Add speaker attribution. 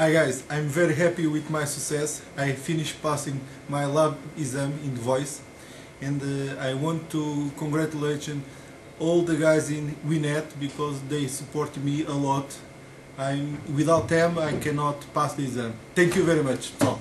Speaker 1: Hi guys, I'm very happy with my success. I finished passing my lab exam in voice and uh, I want to congratulate all the guys in Winnet because they support me a lot. I'm, without them I cannot pass the exam. Thank you very much. Ciao.